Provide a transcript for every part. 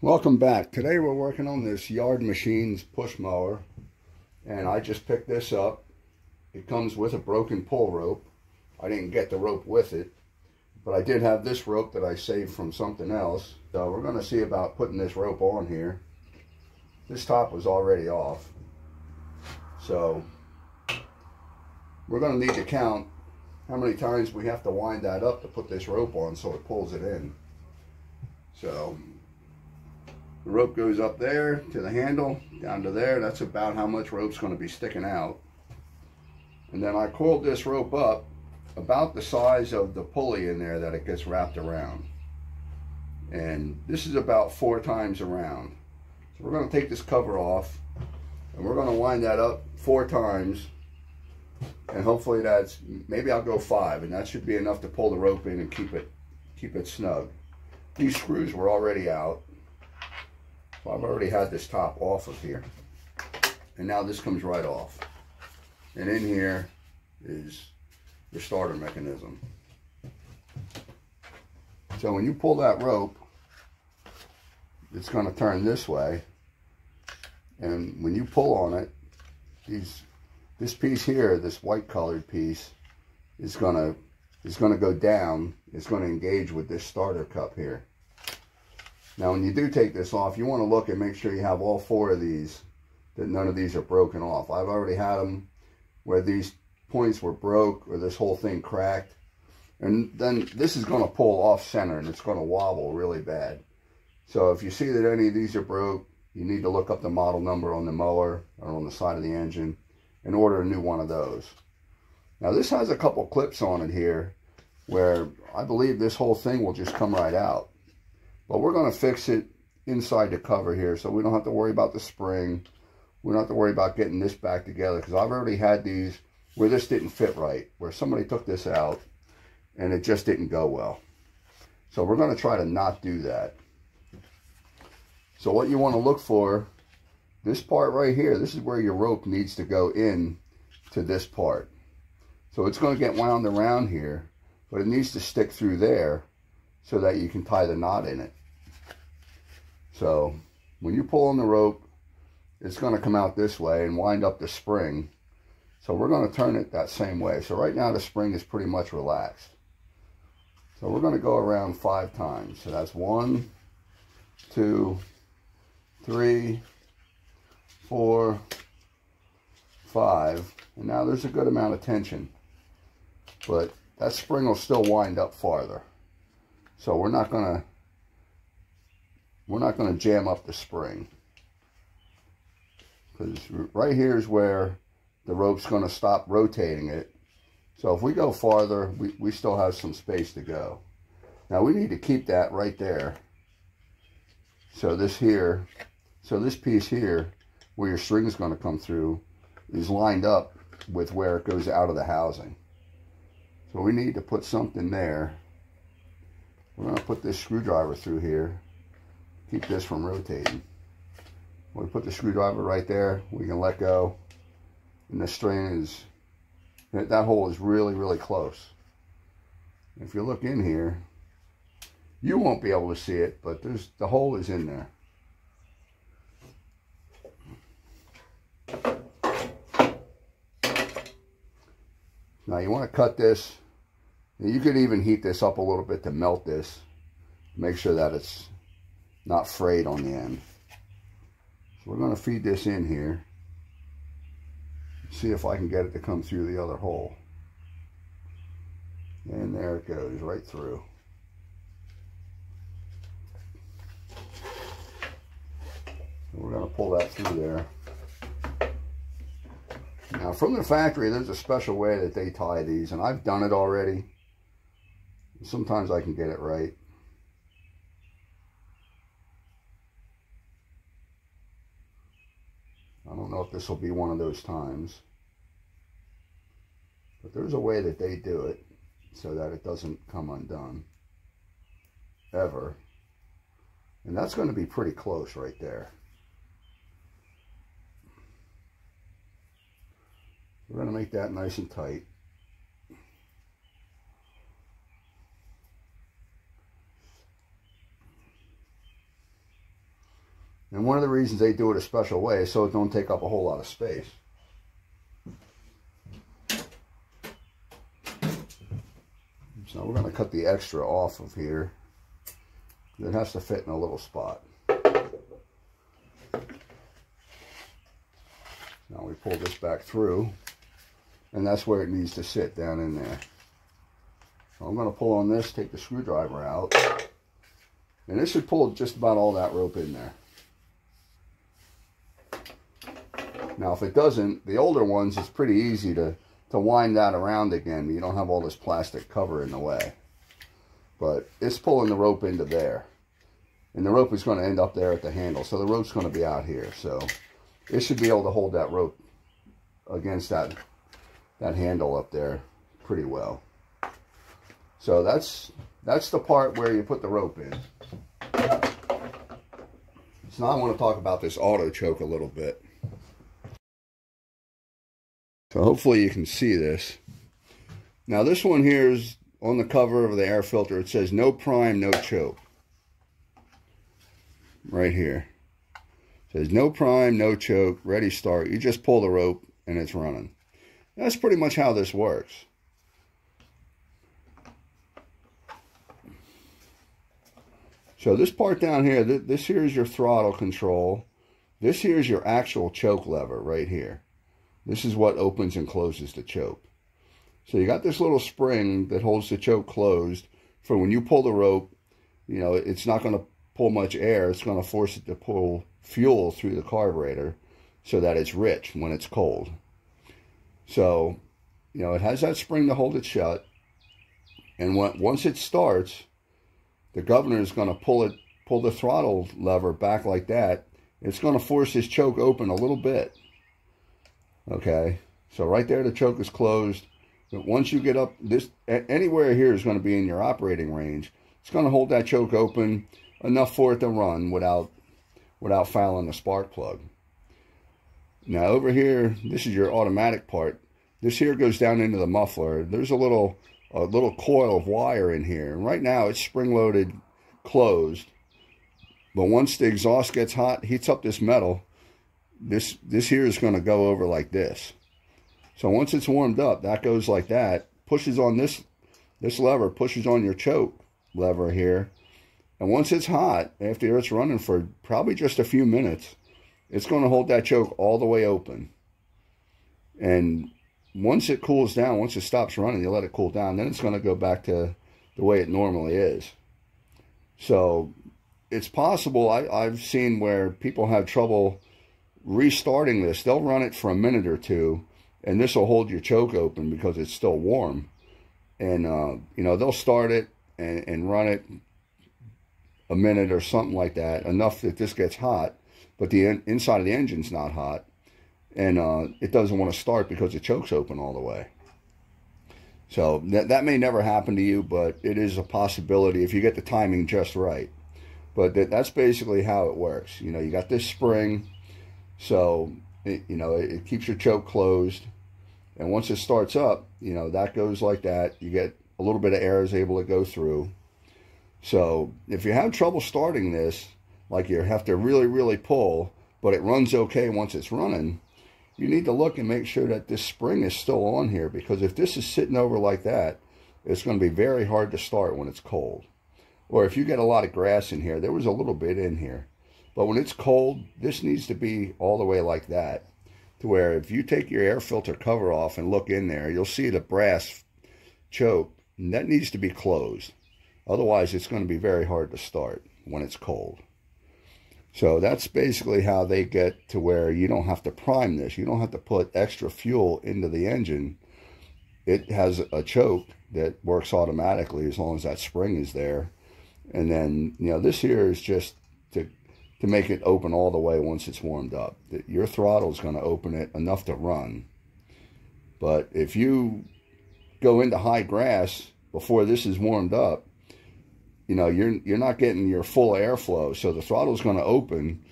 Welcome back. Today we're working on this Yard Machines push mower and I just picked this up. It comes with a broken pull rope. I didn't get the rope with it, but I did have this rope that I saved from something else. So we're going to see about putting this rope on here. This top was already off. So we're going to need to count how many times we have to wind that up to put this rope on so it pulls it in. So the rope goes up there to the handle, down to there. That's about how much rope's going to be sticking out. And then I coiled this rope up about the size of the pulley in there that it gets wrapped around. And this is about four times around. So we're going to take this cover off and we're going to wind that up four times. And hopefully that's, maybe I'll go five and that should be enough to pull the rope in and keep it, keep it snug. These screws were already out. So I've already had this top off of here. And now this comes right off. And in here is the starter mechanism. So when you pull that rope, it's going to turn this way. And when you pull on it, these, this piece here, this white colored piece, is going to is going to go down. It's going to engage with this starter cup here. Now, when you do take this off, you want to look and make sure you have all four of these, that none of these are broken off. I've already had them where these points were broke or this whole thing cracked. And then this is going to pull off center and it's going to wobble really bad. So if you see that any of these are broke, you need to look up the model number on the mower or on the side of the engine and order a new one of those. Now this has a couple clips on it here where I believe this whole thing will just come right out. But we're going to fix it inside the cover here so we don't have to worry about the spring. We don't have to worry about getting this back together because I've already had these where this didn't fit right, where somebody took this out and it just didn't go well. So we're going to try to not do that. So what you want to look for, this part right here, this is where your rope needs to go in to this part. So it's going to get wound around here, but it needs to stick through there so that you can tie the knot in it. So when you pull on the rope, it's going to come out this way and wind up the spring. So we're going to turn it that same way. So right now the spring is pretty much relaxed. So we're going to go around five times. So that's one, two, three, four, five. And now there's a good amount of tension. But that spring will still wind up farther. So we're not going to we're not going to jam up the spring. Because right here is where the rope's going to stop rotating it. So if we go farther, we, we still have some space to go. Now we need to keep that right there. So this here, so this piece here, where your string is going to come through, is lined up with where it goes out of the housing. So we need to put something there. We're going to put this screwdriver through here keep this from rotating. We put the screwdriver right there. We can let go. And the string is, that hole is really, really close. If you look in here, you won't be able to see it, but there's the hole is in there. Now you want to cut this. You could even heat this up a little bit to melt this. Make sure that it's not frayed on the end. So we're going to feed this in here. See if I can get it to come through the other hole. And there it goes, right through. we're going to pull that through there. Now from the factory, there's a special way that they tie these, and I've done it already. Sometimes I can get it right. I don't know if this will be one of those times. But there's a way that they do it so that it doesn't come undone. Ever. And that's going to be pretty close right there. We're going to make that nice and tight. And one of the reasons they do it a special way is so it don't take up a whole lot of space. So we're going to cut the extra off of here. It has to fit in a little spot. Now we pull this back through, and that's where it needs to sit down in there. So I'm going to pull on this, take the screwdriver out, and this should pull just about all that rope in there. Now if it doesn't, the older ones, it's pretty easy to, to wind that around again. You don't have all this plastic cover in the way. But it's pulling the rope into there. And the rope is going to end up there at the handle. So the rope's going to be out here. So it should be able to hold that rope against that, that handle up there pretty well. So that's that's the part where you put the rope in. So now I want to talk about this auto choke a little bit. So hopefully you can see this. Now this one here is on the cover of the air filter. It says no prime, no choke. Right here. It says no prime, no choke, ready start. You just pull the rope and it's running. That's pretty much how this works. So this part down here, this here is your throttle control. This here is your actual choke lever right here. This is what opens and closes the choke. So you got this little spring that holds the choke closed for when you pull the rope, you know, it's not going to pull much air. It's going to force it to pull fuel through the carburetor so that it's rich when it's cold. So, you know, it has that spring to hold it shut. And when, once it starts, the governor is going to pull it, pull the throttle lever back like that. It's going to force this choke open a little bit. Okay, so right there the choke is closed. But once you get up, this anywhere here is going to be in your operating range. It's going to hold that choke open enough for it to run without without fouling the spark plug. Now over here, this is your automatic part. This here goes down into the muffler. There's a little a little coil of wire in here. Right now it's spring loaded closed. But once the exhaust gets hot, heats up this metal, this this here is going to go over like this. So once it's warmed up, that goes like that, pushes on this this lever, pushes on your choke lever here. And once it's hot, after it's running for probably just a few minutes, it's going to hold that choke all the way open. And once it cools down, once it stops running, you let it cool down, then it's going to go back to the way it normally is. So it's possible, I, I've seen where people have trouble restarting this, they'll run it for a minute or two, and this will hold your choke open because it's still warm. And, uh, you know, they'll start it and, and run it a minute or something like that, enough that this gets hot, but the in, inside of the engine's not hot, and uh, it doesn't want to start because the choke's open all the way. So that, that may never happen to you, but it is a possibility if you get the timing just right. But that, that's basically how it works. You know, you got this spring, so, it, you know, it, it keeps your choke closed. And once it starts up, you know, that goes like that. You get a little bit of air is able to go through. So if you have trouble starting this, like you have to really, really pull, but it runs okay once it's running, you need to look and make sure that this spring is still on here because if this is sitting over like that, it's going to be very hard to start when it's cold. Or if you get a lot of grass in here, there was a little bit in here. But when it's cold, this needs to be all the way like that. To where if you take your air filter cover off and look in there, you'll see the brass choke. And that needs to be closed. Otherwise, it's going to be very hard to start when it's cold. So that's basically how they get to where you don't have to prime this. You don't have to put extra fuel into the engine. It has a choke that works automatically as long as that spring is there. And then, you know, this here is just to to make it open all the way once it's warmed up. Your throttle is going to open it enough to run. But if you go into high grass before this is warmed up, you know, you're you're not getting your full airflow. So the throttle is going to open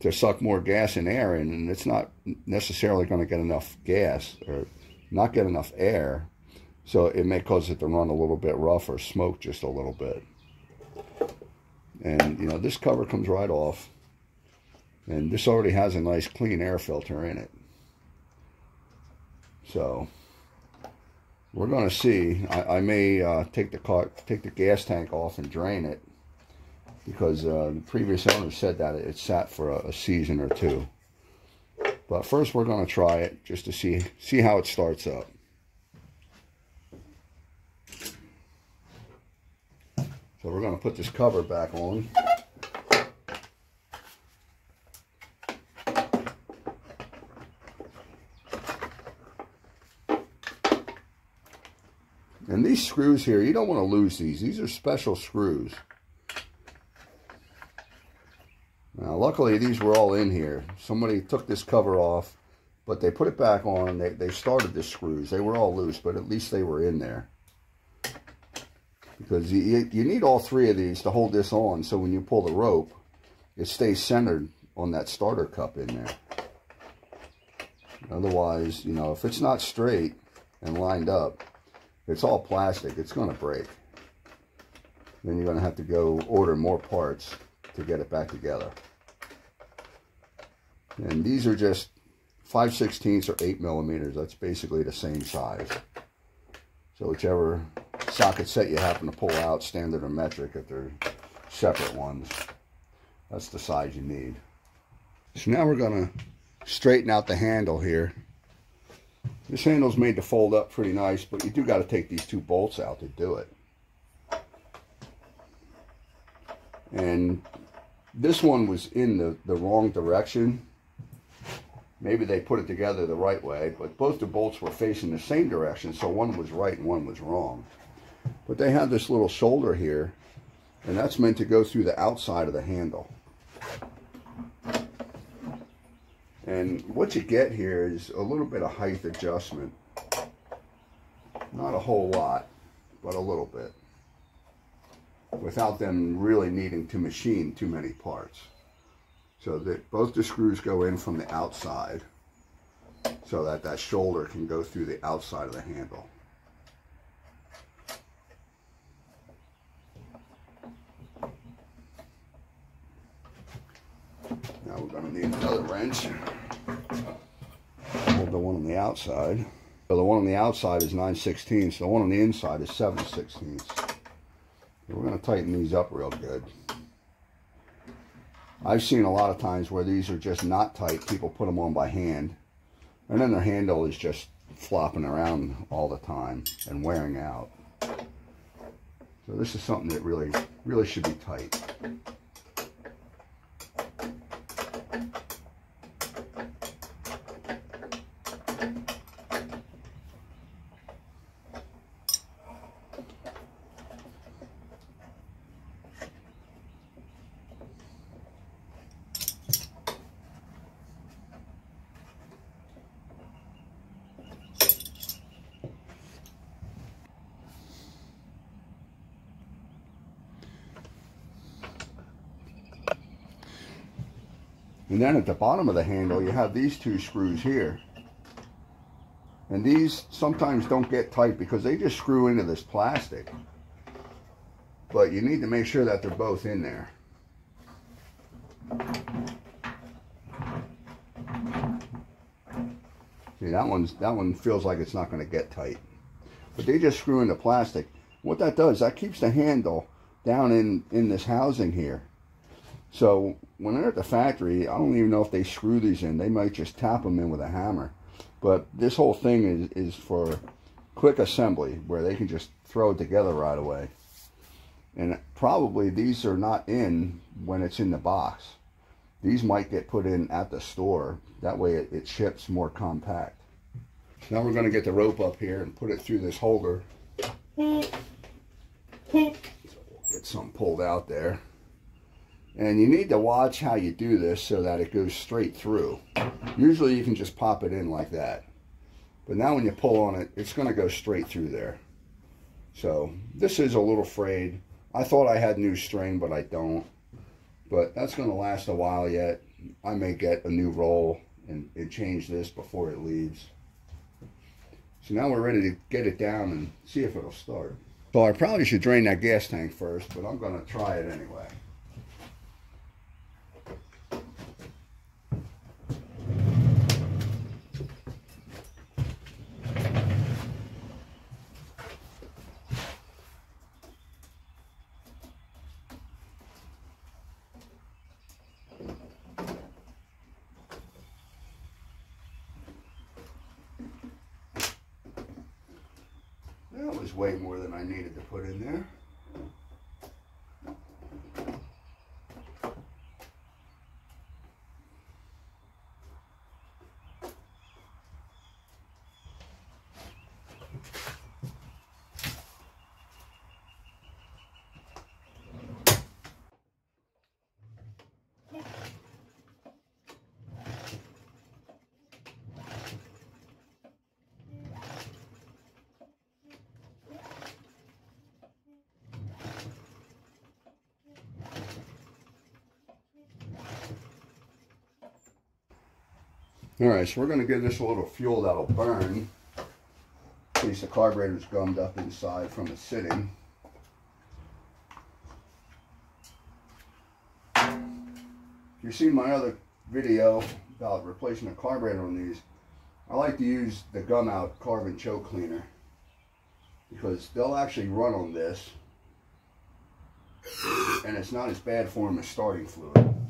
to suck more gas and air in, and it's not necessarily going to get enough gas or not get enough air. So it may cause it to run a little bit rough or smoke just a little bit. And, you know, this cover comes right off. And this already has a nice clean air filter in it. So we're going to see. I, I may uh, take the car, take the gas tank off and drain it because uh, the previous owner said that it sat for a, a season or two. But first we're going to try it just to see see how it starts up. So we're going to put this cover back on. And these screws here, you don't want to lose these. These are special screws. Now, luckily, these were all in here. Somebody took this cover off, but they put it back on. They, they started the screws. They were all loose, but at least they were in there because you, you need all three of these to hold this on so when you pull the rope it stays centered on that starter cup in there. Otherwise you know if it's not straight and lined up it's all plastic it's going to break. Then you're going to have to go order more parts to get it back together. And these are just 5 16ths or 8 millimeters that's basically the same size. So whichever socket set you happen to pull out, standard or metric, if they're separate ones. That's the size you need. So now we're going to straighten out the handle here. This handle's made to fold up pretty nice, but you do got to take these two bolts out to do it. And this one was in the, the wrong direction. Maybe they put it together the right way, but both the bolts were facing the same direction, so one was right and one was wrong. But they have this little shoulder here, and that's meant to go through the outside of the handle. And what you get here is a little bit of height adjustment. Not a whole lot, but a little bit. Without them really needing to machine too many parts. So that both the screws go in from the outside so that that shoulder can go through the outside of the handle. Now we're another wrench. Hold the one on the outside. So the one on the outside is 9 16ths. The one on the inside is 7 16ths. We're going to tighten these up real good. I've seen a lot of times where these are just not tight. People put them on by hand. And then their handle is just flopping around all the time and wearing out. So this is something that really, really should be tight. And then at the bottom of the handle, you have these two screws here. And these sometimes don't get tight because they just screw into this plastic. But you need to make sure that they're both in there. See, that one's that one feels like it's not going to get tight. But they just screw into plastic. What that does, that keeps the handle down in, in this housing here. So when they're at the factory, I don't even know if they screw these in. They might just tap them in with a hammer. But this whole thing is, is for quick assembly where they can just throw it together right away. And probably these are not in when it's in the box. These might get put in at the store. That way it, it ships more compact. Now we're going to get the rope up here and put it through this holder. So we'll get some pulled out there. And you need to watch how you do this so that it goes straight through. Usually you can just pop it in like that. But now when you pull on it, it's going to go straight through there. So this is a little frayed. I thought I had new string, but I don't. But that's going to last a while yet. I may get a new roll and, and change this before it leaves. So now we're ready to get it down and see if it'll start. So I probably should drain that gas tank first, but I'm going to try it anyway. Was way more than I needed to put in there. All right, so we're going to give this a little fuel that'll burn in case the carburetor's gummed up inside from the sitting. If you've seen my other video about replacing a carburetor on these, I like to use the Gumout carb and choke cleaner because they'll actually run on this and it's not as bad for them as starting fluid.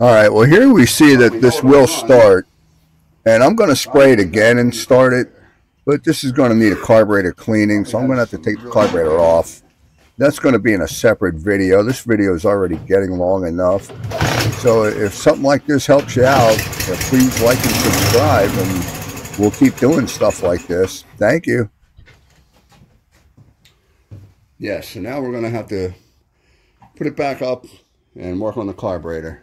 All right, well here we see that this will start, and I'm going to spray it again and start it, but this is going to need a carburetor cleaning, so I'm going to have to take the carburetor off. That's going to be in a separate video. This video is already getting long enough, so if something like this helps you out, please like and subscribe, and we'll keep doing stuff like this. Thank you. Yes, so now we're going to have to put it back up and work on the carburetor.